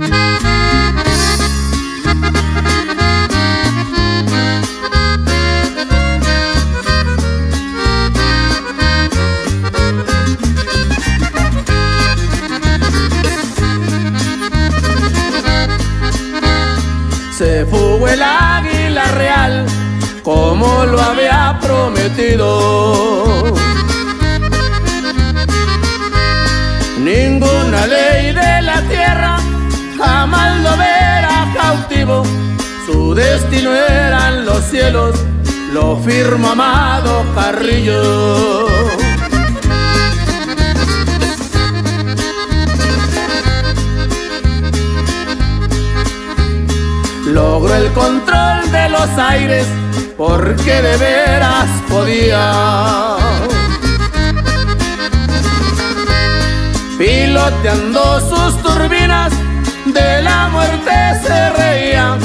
Se firmo Amado Carrillo. Logró el control de los aires porque de veras podía. Piloteando sus turbinas, de la muerte se reía.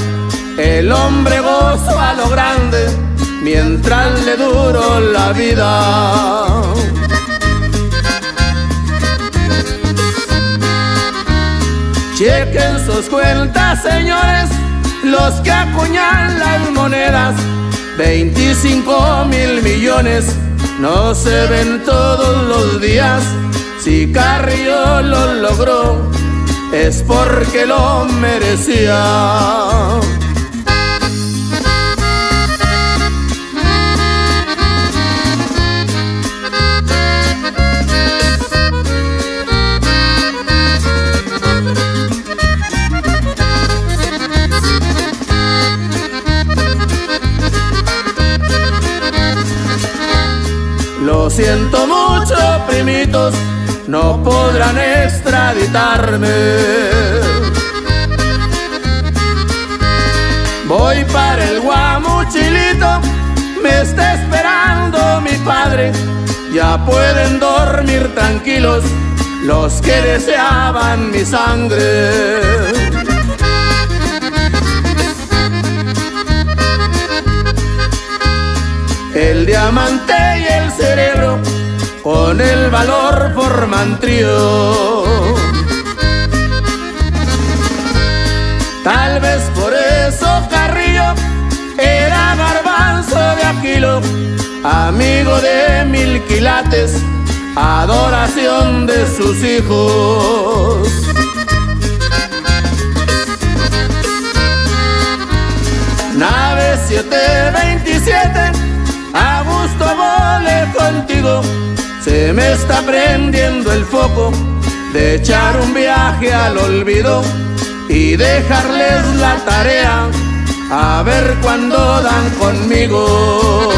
El hombre gozó a lo grande mientras le duró la vida. Chequen sus cuentas, señores, los que acuñan las monedas. 25 mil millones no se ven todos los días. Si Carrillo lo logró, es porque lo merecía. Siento mucho, primitos, no podrán extraditarme. Voy para el guamuchilito, me está esperando mi padre. Ya pueden dormir tranquilos los que deseaban mi sangre. El diamante y el cerebro con el valor forman trío. Tal vez por eso Carrillo era garbanzo de Aquilo, amigo de mil quilates, adoración de sus hijos. Nave 727 a gusto vole contigo, se me está prendiendo el foco de echar un viaje al olvido y dejarles la tarea a ver cuándo dan conmigo.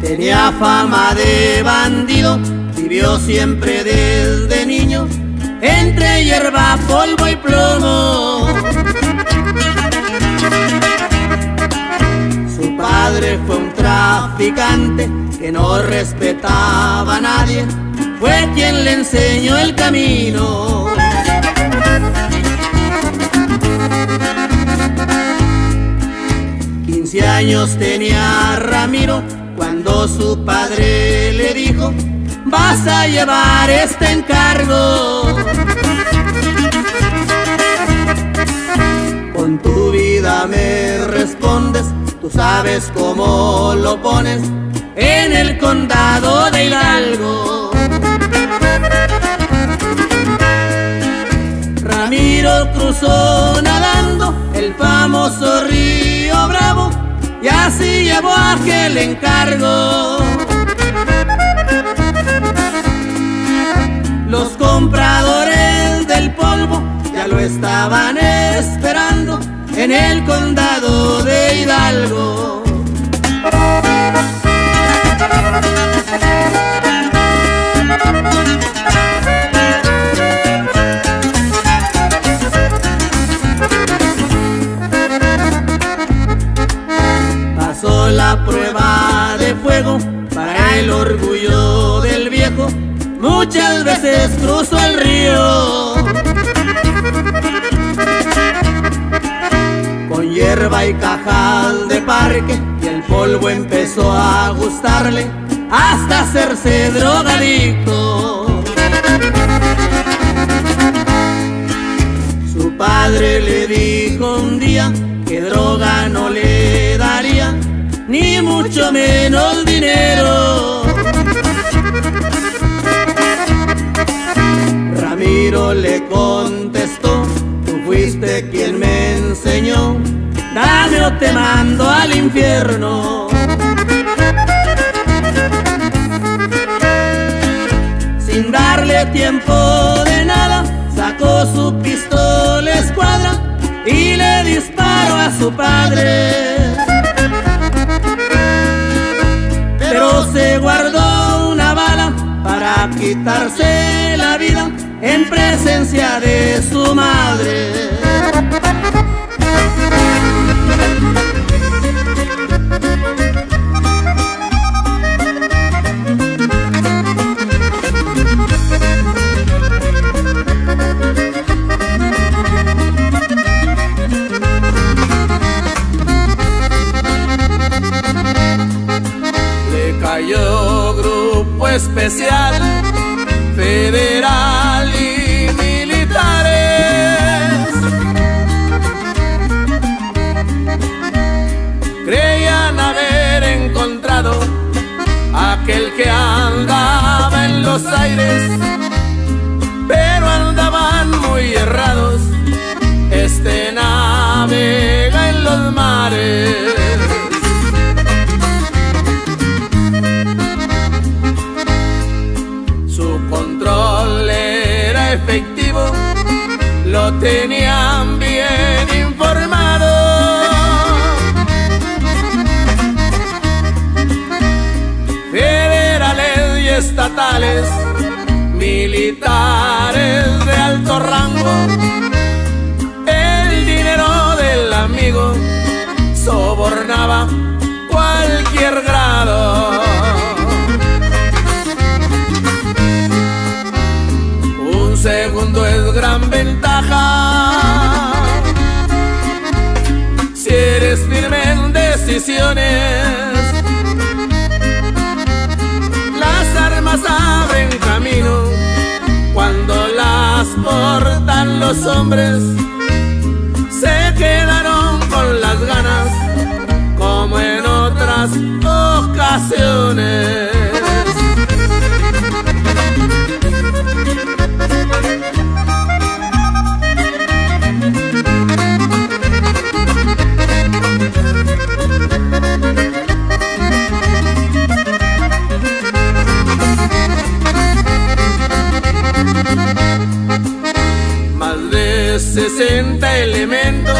Tenía fama de bandido, vivió siempre desde niño entre hierba, polvo y plomo. Su padre fue un traficante que no respetaba a nadie, fue quien le enseñó el camino. Quince años tenía Ramiro cuando su padre le dijo, vas a llevar este encargo. Con tu vida me respondes, tú sabes cómo lo pones en el condado de Hidalgo. Ramiro cruzó nadando el famoso río Bravo y así llevó aquel encargo. Estaban esperando en el condado de Hidalgo. Pasó la prueba de fuego para el orgullo del viejo. Muchas veces cruzó el río. Hierba y de parque y el polvo empezó a gustarle hasta hacerse drogadicto. Su padre le dijo un día que droga no le daría, ni mucho menos dinero. Ramiro le contestó, tú fuiste quien me enseñó, dame o te mando al infierno. Sin darle tiempo de nada, sacó su pistola escuadra y le disparó a su padre. Pero se guardó una bala para quitarse la vida en presencia de su madre. Especial, federal y militares. Creían haber encontrado aquel que andaba en los aires, pero andaban muy errados. Este navega en los mares. Lo tenían bien informado. Federales y estatales, militares las armas abren camino cuando las portan los hombres. Se quedaron con las ganas, como en otras ocasiones. 60 elementos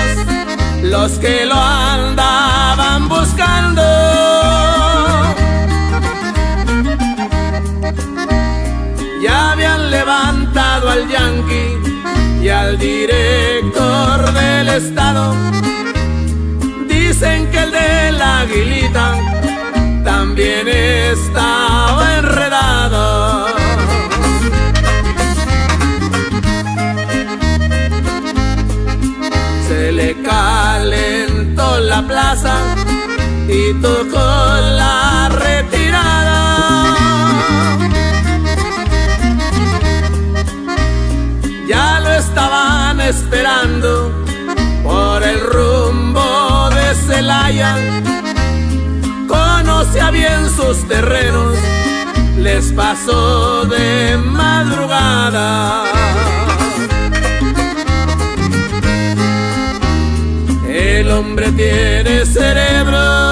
los que lo andaban buscando. Ya habían levantado al yanqui y al director del estado. Dicen que el de la aguilita también estaba enredado. Tocó la retirada. Ya lo estaban esperando por el rumbo de Celaya. Conocía bien sus terrenos, les pasó de madrugada. El hombre tiene cerebro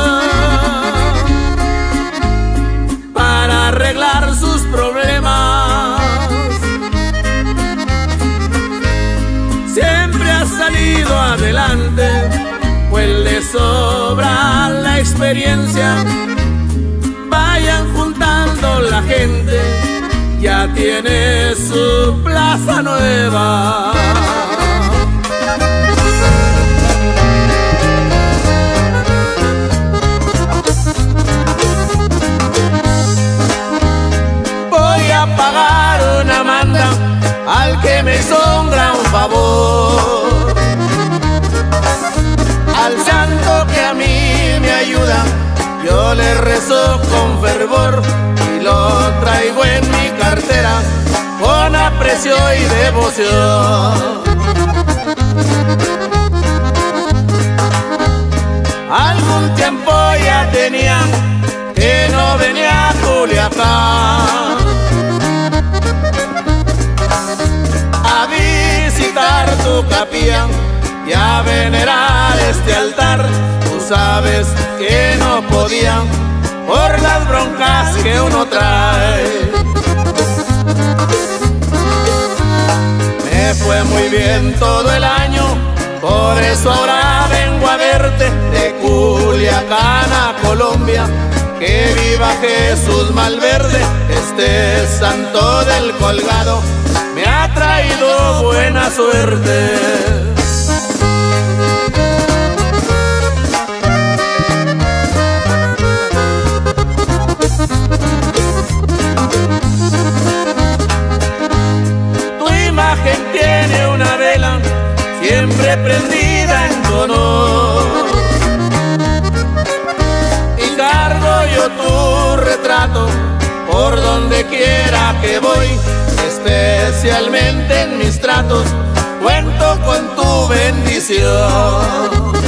sobra la experiencia. Vayan juntando la gente, ya tiene su plaza nueva. Voy a pagar una manda al que me hizo un que a mí me ayuda, yo le rezo con fervor y lo traigo en mi cartera con aprecio y devoción. Algún tiempo ya tenía que no venía a Culiacán a visitar tu capilla y a venerar este altar. Tú sabes que no podía por las broncas que uno trae. Me fue muy bien todo el año, por eso ahora vengo a verte de Culiacán a Colombia. Que viva Jesús Malverde, este santo del colgado, me ha traído buena suerte. Siempre prendida en tu honor. Y cargo yo tu retrato por donde quiera que voy, especialmente en mis tratos, cuento con tu bendición.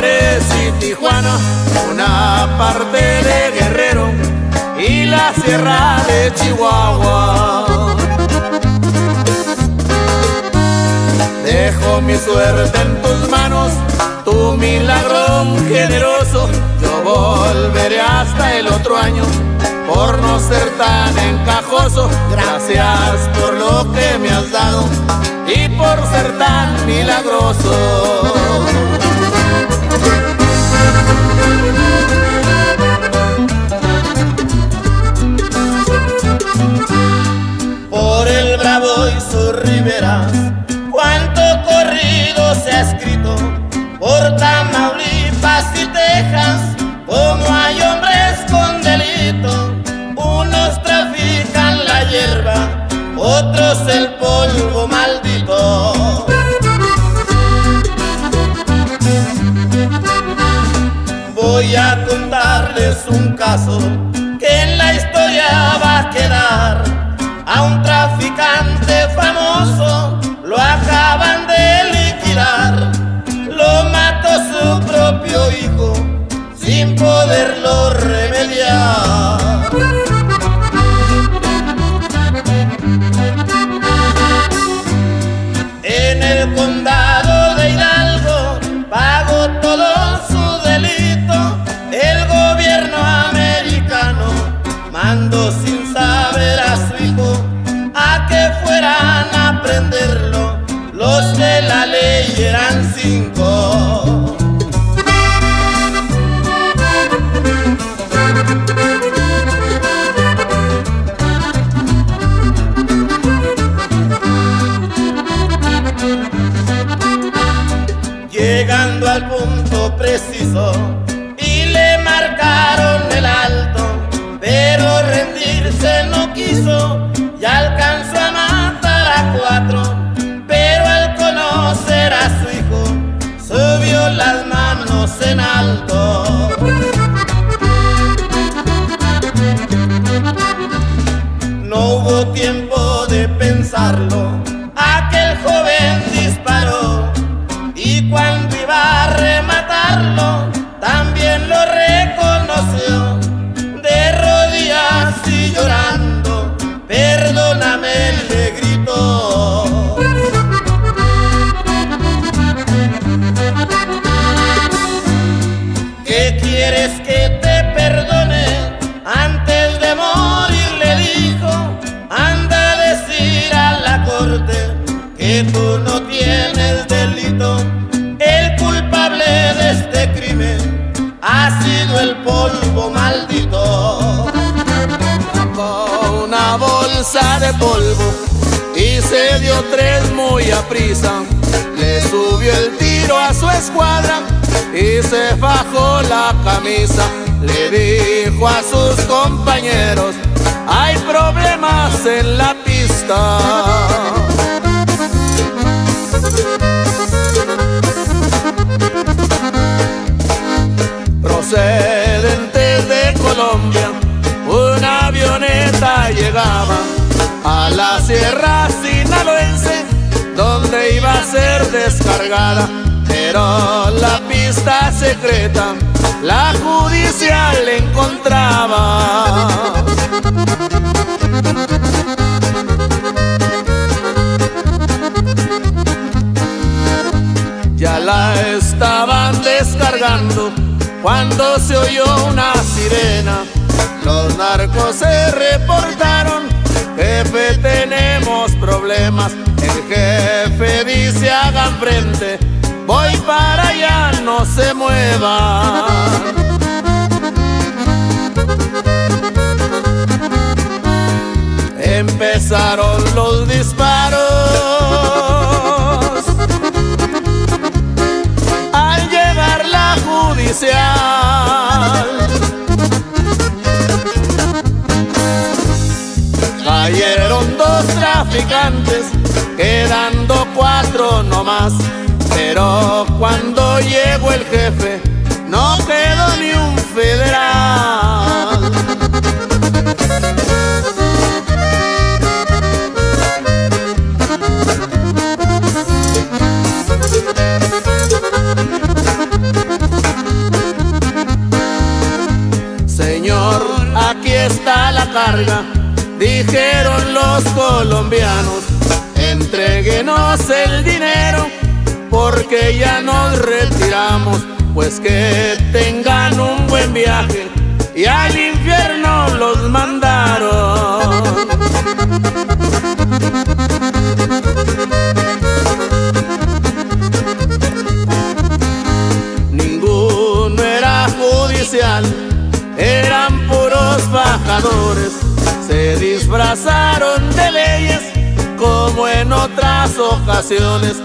Juárez y Tijuana, una parte de Guerrero y la sierra de Chihuahua. Dejo mi suerte en tus manos, tu milagro generoso, yo volveré hasta el otro año por no ser tan encajoso. Gracias por lo que me has dado y por ser tan milagroso. Por el Bravo y su ribera, cuánto corrido se ha escrito por Tamaulipas y Texas, un dio tres muy a prisa. Le subió el tiro a su escuadra y se bajó la camisa. Le dijo a sus compañeros, hay problemas en la pista. Procedente de Colombia, una avioneta llegaba a la sierra descargada, pero la pista secreta la judicial encontraba. Ya la estaban descargando cuando se oyó una sirena. Los narcos se reportaron, frente, voy para allá, no se muevan. Empezaron los disparos. Al llegar la judicial. Cayeron dos traficantes, quedando cuatro Pero cuando llegó el jefe, no quedó ni un federal. Señor, aquí está la carga, dijeron los colombianos, entreguenos el dinero porque ya nos retiramos, pues que tengan un buen viaje y al infierno los mandaron. Ninguno era judicial, eran puros bajadores, se disfrazaron de leyes como en otras ocasiones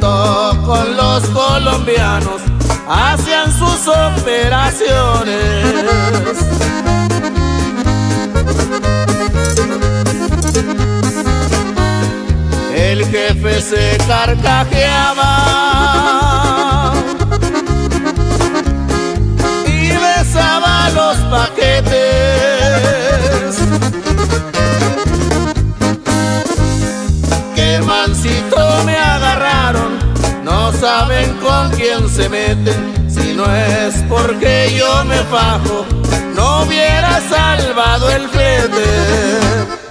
con los colombianos hacían sus operaciones. El jefe se carcajeaba y besaba los paquetes. Qué mansito me con quién se meten. Si no es porque yo me fajo, no hubiera salvado el flete.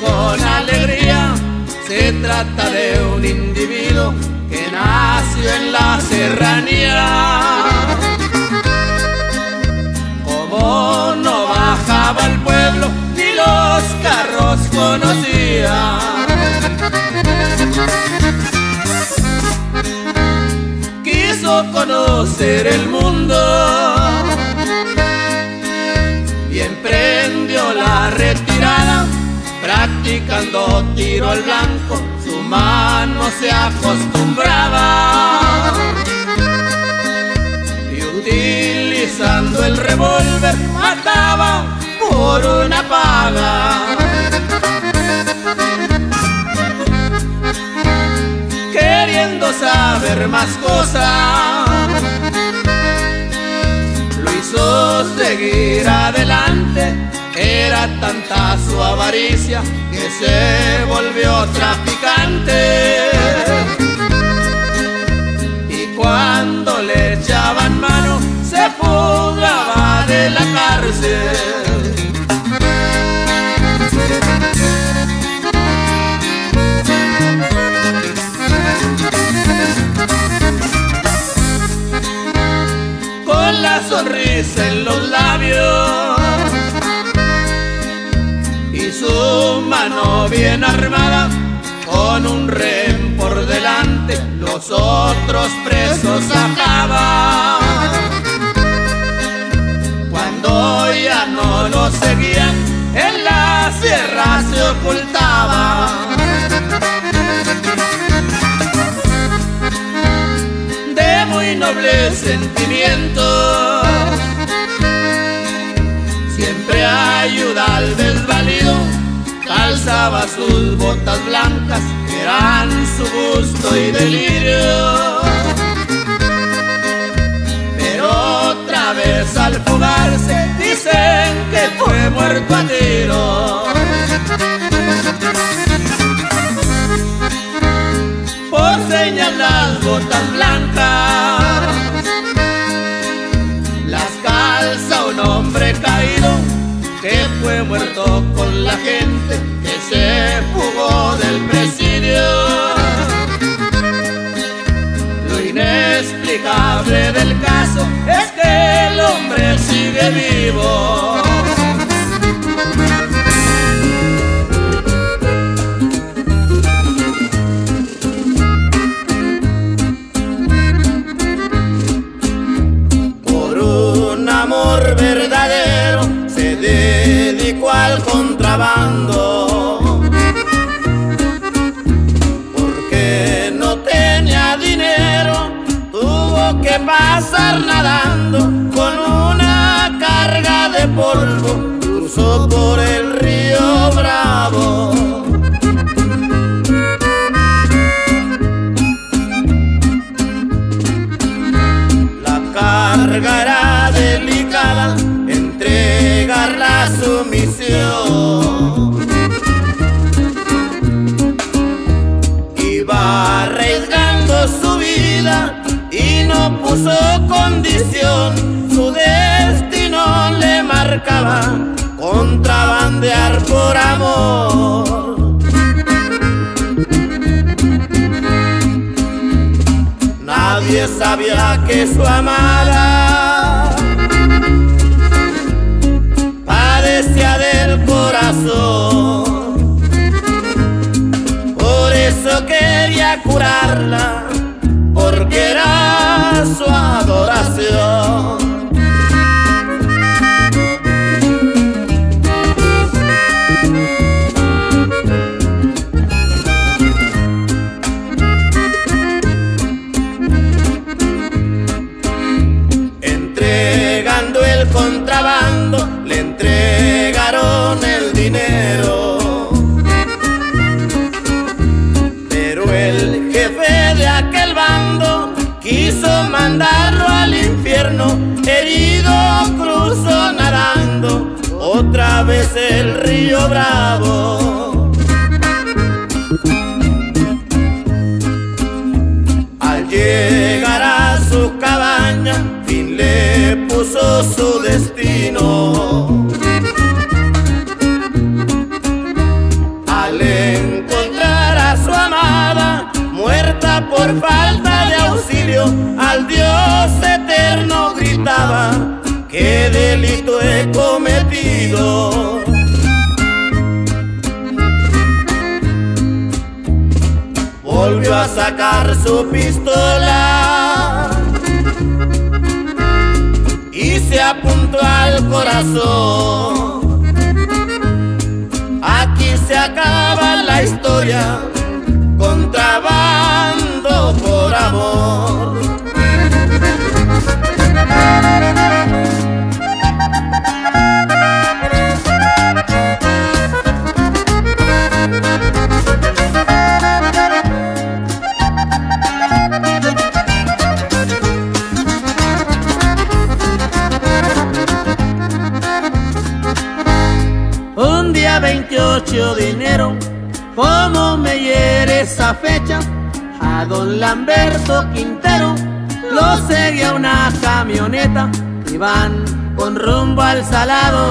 Con alegría se trata de un individuo que nació en la serranía. Como no bajaba al pueblo ni los carros conocía. quiso conocer el mundo practicando tiro al blanco, su mano se acostumbraba y utilizando el revólver mataba por una paga. queriendo saber más cosas. Seguir adelante, era tanta su avaricia que se volvió traficante. Y cuando le echaban mano, se fugaba de la cárcel. La sonrisa en los labios. Y su mano bien armada con un rem por delante los otros presos acaban cuando ya no lo seguían en la sierra se ocultaba noble sentimiento. Siempre ayuda al desvalido, calzaba sus botas blancas, que eran su gusto y delirio. Pero otra vez al fugarse, dicen que fue muerto a tiro. por señas las botas blancas. Que fue muerto con la gente que se fugó del presidio. Lo inexplicable del caso es que el hombre sigue vivo. Puso condición. Su destino le marcaba contrabandear por amor. Nadie sabía que su amada padecía del corazón. Por eso quería curarla, era Lamberto Quintero lo seguía una camioneta y van con rumbo al salado,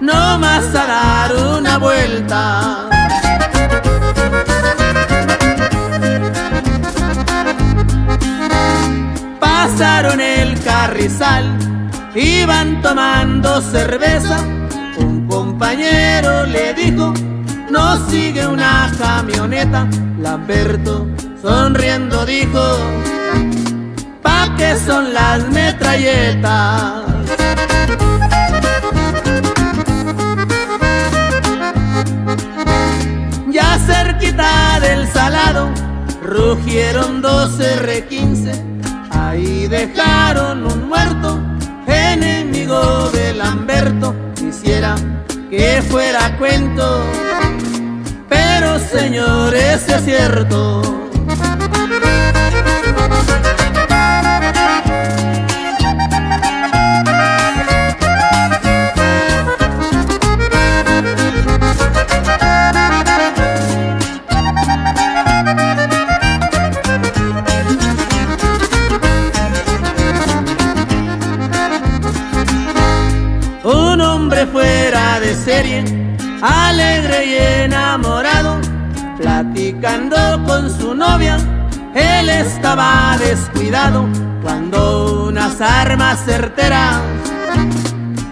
no más a dar una vuelta. Pasaron el carrizal, iban tomando cerveza. Un compañero le dijo, no sigue una camioneta. Lamberto sonriendo dijo, ¿pa' qué son las metralletas? Ya cerquita del salado, rugieron dos R15, ahí dejaron un muerto, enemigo de Lamberto, quisiera que fuera cuento, pero señores es cierto.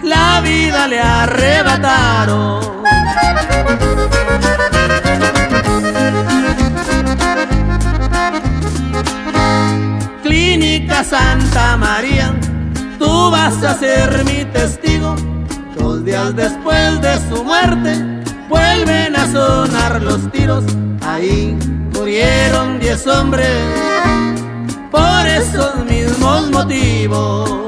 La vida le arrebataron. Clínica Santa María, tú vas a ser mi testigo. Dos días después de su muerte, vuelven a sonar los tiros. Ahí murieron diez hombres por esos mismos motivos.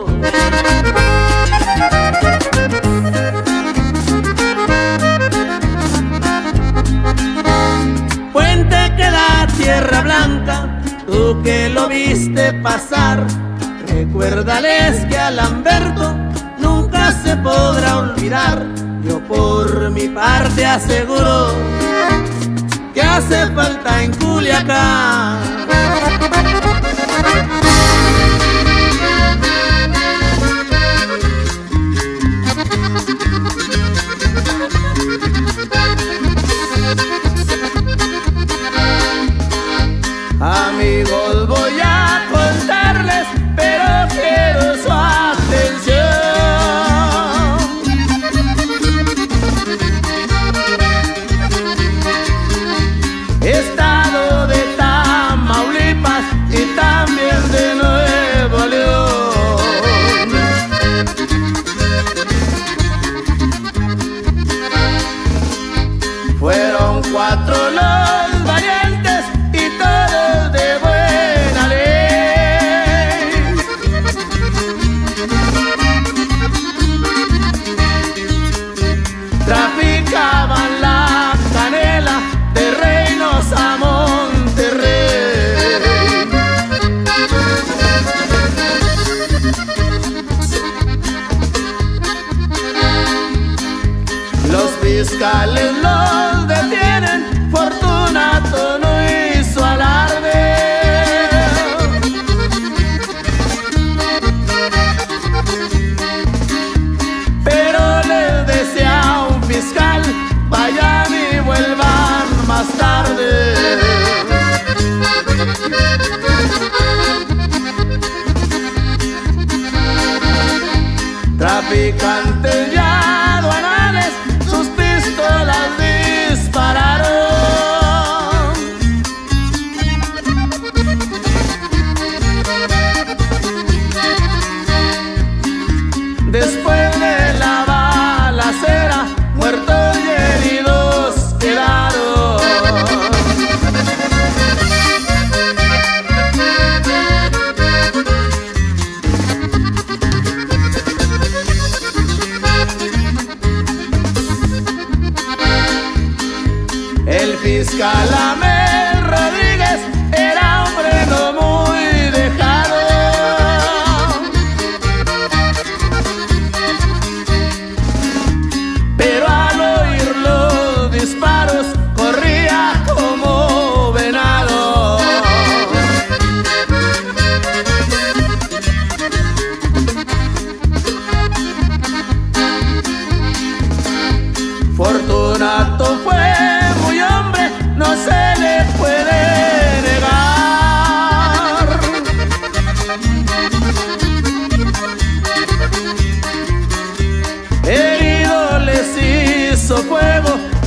Puente que da tierra blanca, tú que lo viste pasar, recuérdales que a Lamberto nunca se podrá olvidar. Yo por mi parte aseguro que hace falta en Culiacán. ficar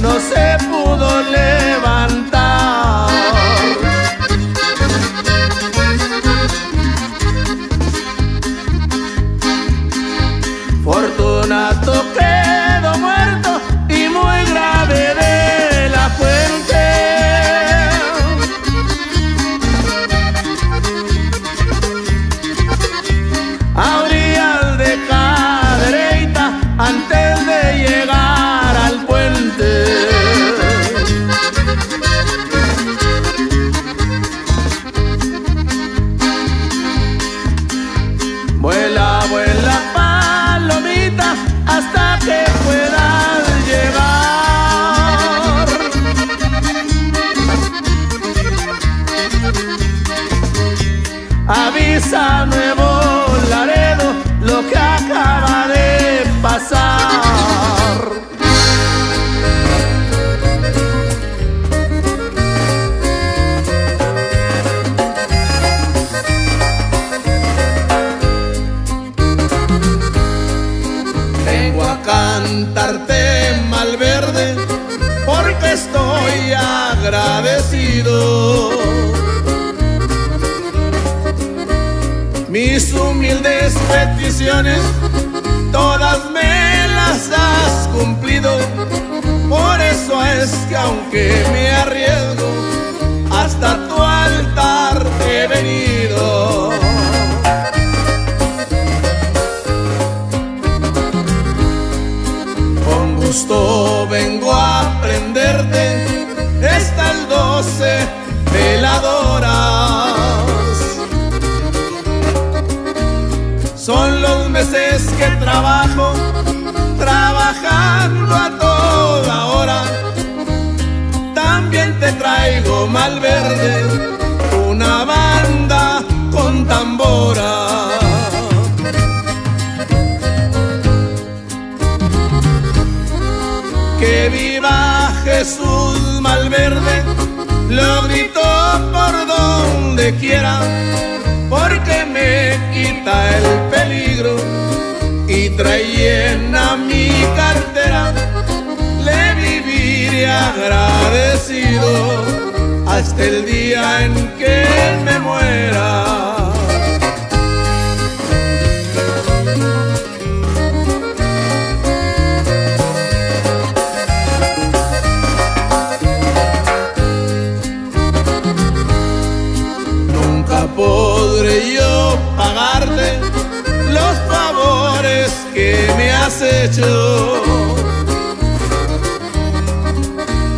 no se que me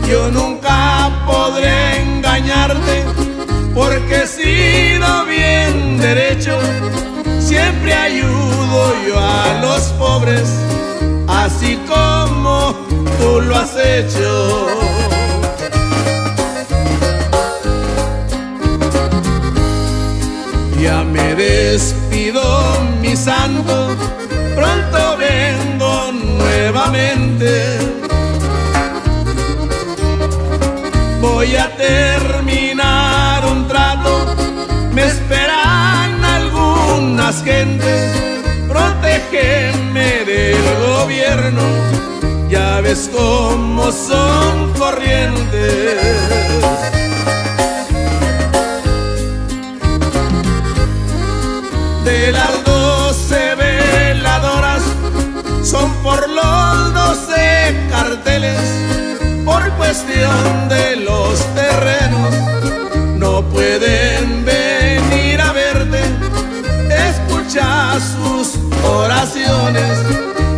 Yo nunca podré engañarte porque he sido bien derecho. Siempre ayudo yo a los pobres, así como tú lo has hecho. Ya me despido, mi santo. Pronto nuevamente. Voy a terminar un trato, me esperan algunas gentes, protégeme del gobierno, ya ves cómo son corrientes. por los 12 carteles, por cuestión de los terrenos, no pueden venir a verte, escucha sus oraciones,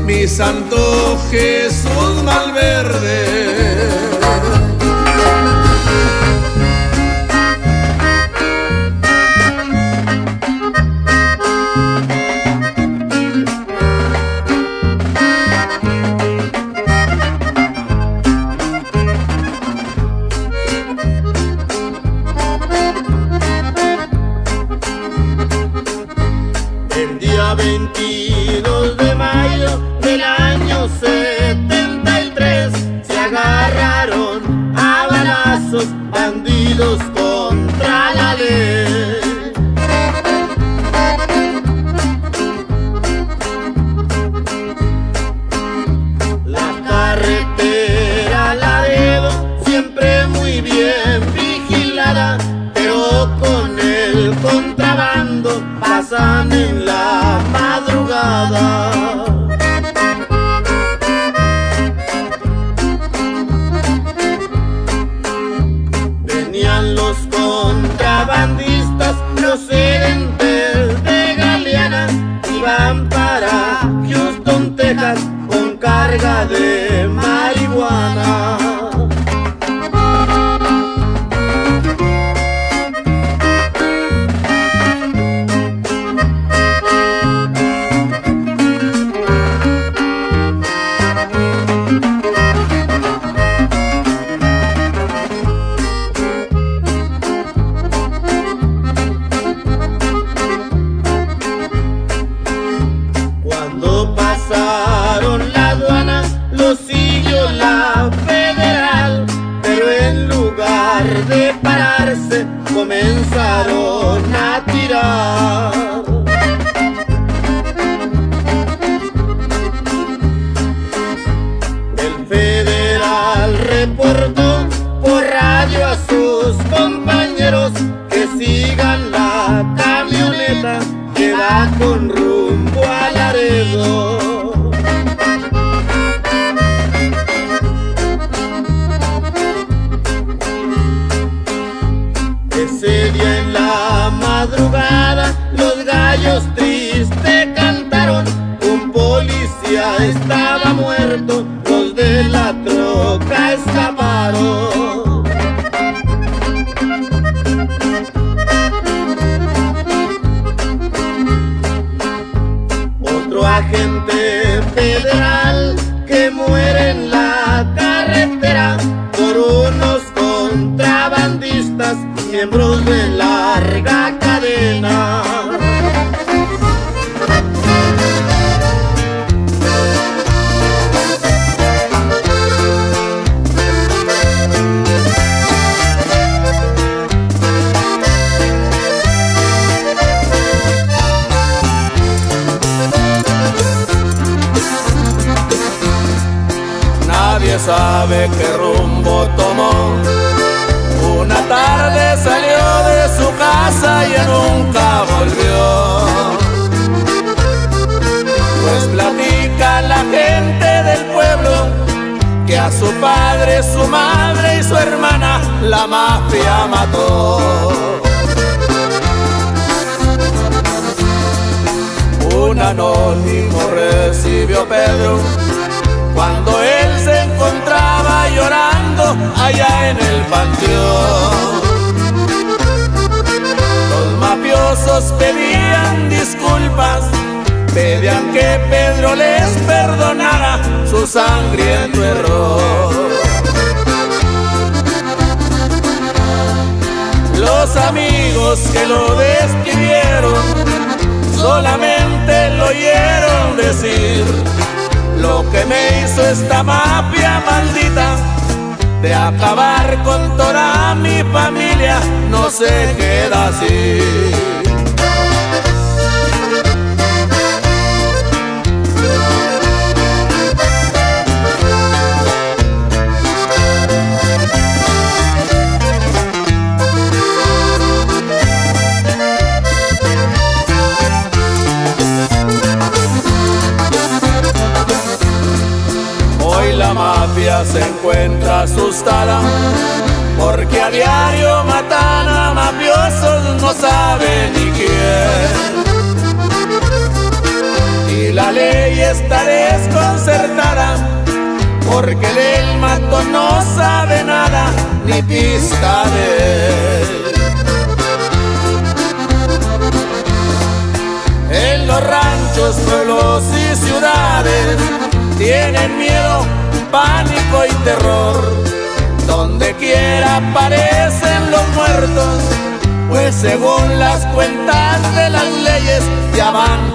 mi santo Jesús Malverde. Sabe qué rumbo tomó. Una tarde salió de su casa y nunca volvió. Pues platica la gente del pueblo que a su padre, su madre y su hermana la mafia mató. Un anónimo recibió Pedro allá en el panteón. Los mafiosos pedían disculpas, pedían que Pedro les perdonara su sangriento error. Los amigos que lo describieron solamente lo oyeron decir lo que me hizo esta mafia maldita de acabar con toda mi familia no se queda así. En los ranchos, pueblos y ciudades tienen miedo, pánico y terror. Donde quiera aparecen los muertos, pues según las cuentas de las leyes ya van